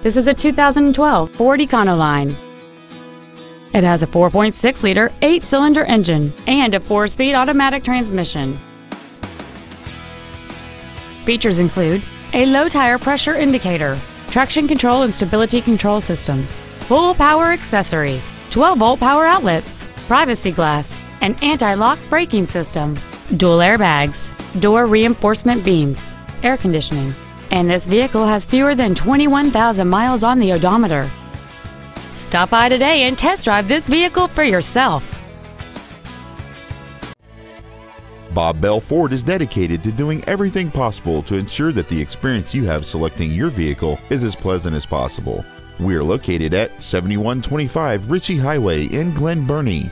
This is a 2012 Ford Econoline. It has a 4.6-liter, eight-cylinder engine and a four-speed automatic transmission. Features include a low tire pressure indicator, traction control and stability control systems, full power accessories, 12-volt power outlets, privacy glass, an anti-lock braking system, dual airbags, door reinforcement beams, air conditioning, and this vehicle has fewer than 21,000 miles on the odometer. Stop by today and test drive this vehicle for yourself. Bob Bell Ford is dedicated to doing everything possible to ensure that the experience you have selecting your vehicle is as pleasant as possible. We are located at 7125 Ritchie Highway in Glen Burnie.